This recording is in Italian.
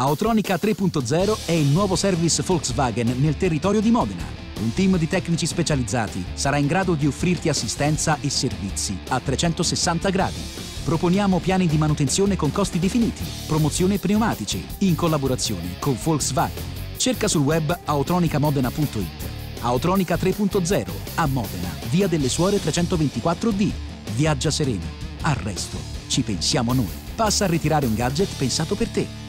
Autronica 3.0 è il nuovo service Volkswagen nel territorio di Modena. Un team di tecnici specializzati sarà in grado di offrirti assistenza e servizi a 360 gradi. Proponiamo piani di manutenzione con costi definiti, promozione pneumatici, in collaborazione con Volkswagen. Cerca sul web autronicamodena.it. Autronica 3.0 a Modena, via delle Suore 324D. Viaggia sereno. Al resto ci pensiamo noi. Passa a ritirare un gadget pensato per te.